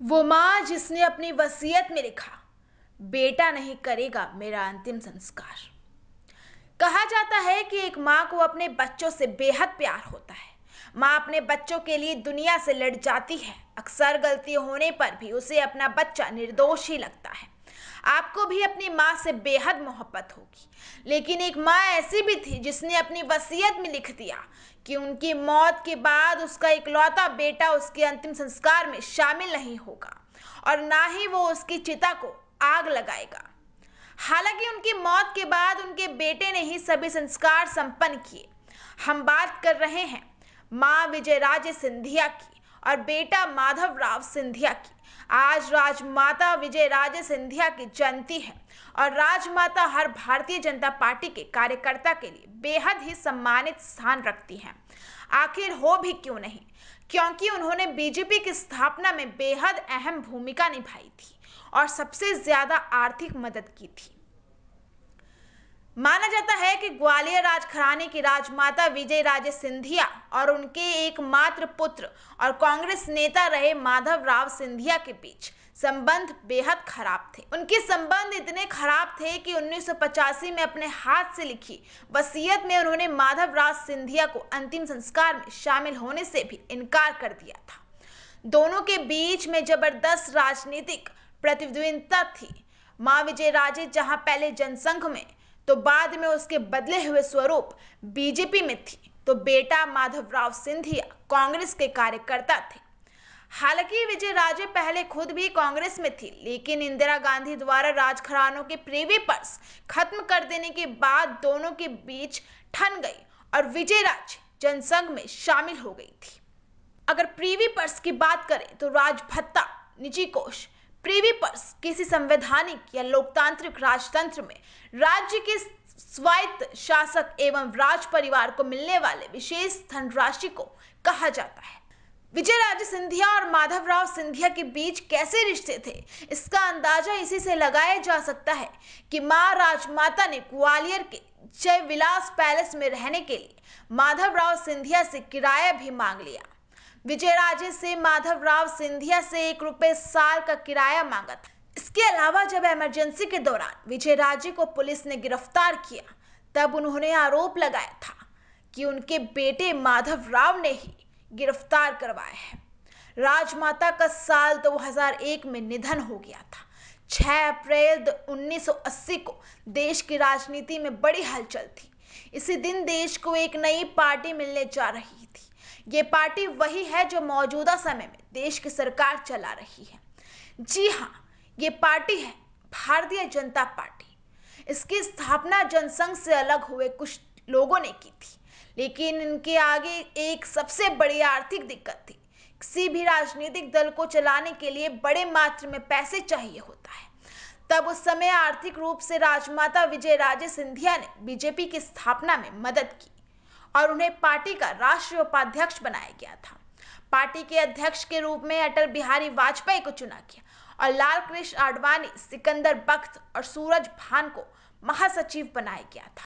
वो माँ जिसने अपनी वसीयत में लिखा, बेटा नहीं करेगा मेरा अंतिम संस्कार। कहा जाता है कि एक माँ को अपने बच्चों से बेहद प्यार होता है। माँ अपने बच्चों के लिए दुनिया से लड़ जाती है। अक्सर गलती होने पर भी उसे अपना बच्चा निर्दोष ही लगता है। आपको भी अपनी माँ से बेहद मोहब्बत होगी। लेकिन एक माँ ऐसी भी थी जिसने अपनी वसीयत में लिख दिया कि उनकी मौत के बाद उसका इकलौता बेटा उसके अंतिम संस्कार में शामिल नहीं होगा और ना ही वो उसकी चिता को आग लगाएगा। हालाँकि उनकी मौत के बाद उनके बेटे ने ही सभी संस्कार संपन्न किए। हम बात कर रहे हैं माँ विजयराजे सिंधिया की। और बेटा माधव राव सिंधिया की। आज राजमाता विजय राजे सिंधिया की जयंती है और राजमाता हर भारतीय जनता पार्टी के कार्यकर्ता के लिए बेहद ही सम्मानित स्थान रखती हैं। आखिर हो भी क्यों नहीं? क्योंकि उन्होंने बीजेपी की स्थापना में बेहद अहम भूमिका निभाई थी और सबसे ज़्यादा आर्थिक मदद की थी। माना जाता है कि ग्वालियर राजघराने की राजमाता विजय राजे सिंधिया और उनके एकमात्र पुत्र और कांग्रेस नेता रहे माधव राव सिंधिया के बीच संबंध बेहद खराब थे। उनके संबंध इतने खराब थे कि 1985 में अपने हाथ से लिखी वसीयत में उन्होंने माधव राव सिंधिया को अंतिम संस्कार में शामिल होने से भी इनकार कर दिया था। दोनों के बीच में ज़बरदस्त राजनीतिक प्रतिद्वंदता थी। माँ विजय राजे जहाँ पहले जनसंघ में तो बाद में उसके बदले हुए स्वरूप बीजेपी में थी। तो बेटा माधवराव सिंधिया कांग्रेस के कार्यकर्ता थे। हालाँकि विजय राजे पहले खुद भी कांग्रेस में थी, लेकिन इंदिरा गांधी द्वारा राजघरानों के प्रीवी पर्स खत्म कर देने के बाद दोनों के बीच ठन गई और विजय राज जनसंघ में शामिल हो गई थी। अगर प्रीवी पर्स की बात करें तो राज भत्ता निजी कोष प्रीवी पर्स किसी संवैधानिक या लोकतांत्रिक राजतंत्र में राज्य के स्वायत्त शासक एवं राज परिवार को मिलने वाले विशेष धनराशि को कहा जाता है। विजय राज सिंधिया और माधवराव सिंधिया के बीच कैसे रिश्ते थे, इसका अंदाज़ा इसी से लगाया जा सकता है कि माँ राजमाता ने ग्वालियर के जय विलास पैलेस में रहने के लिए माधवराव सिंधिया से किराया भी मांग लिया। विजयराजे से माधव राव सिंधिया से एक रुपए साल का किराया मांगा था। इसके अलावा जब इमरजेंसी के दौरान विजयराजे को पुलिस ने गिरफ़्तार किया, तब उन्होंने आरोप लगाया था कि उनके बेटे माधव राव ने ही गिरफ़्तार करवाया है। राजमाता का साल 2001 में निधन हो गया था। 6 अप्रैल 1980 को देश की राजनीति में बड़ी हलचल थी। इसी दिन देश को एक नई पार्टी मिलने जा रही थी। ये पार्टी वही है जो मौजूदा समय में देश की सरकार चला रही है। जी हाँ ये पार्टी है भारतीय जनता पार्टी। इसकी स्थापना जनसंघ से अलग हुए कुछ लोगों ने की थी, लेकिन इनके आगे एक सबसे बड़ी आर्थिक दिक्कत थी। किसी भी राजनीतिक दल को चलाने के लिए बड़े मात्र में पैसे चाहिए होता है। तब उस समय आर्थिक रूप से राजमाता विजय राजे सिंधिया ने बीजेपी की स्थापना में मदद की। और उन्हें पार्टी का राष्ट्रीय उपाध्यक्ष बनाया गया था। पार्टी के अध्यक्ष के रूप में अटल बिहारी वाजपेयी को चुना गया और लाल कृष्ण आडवाणी, सिकंदर बख्त और सूरज भान को महासचिव बनाया गया था।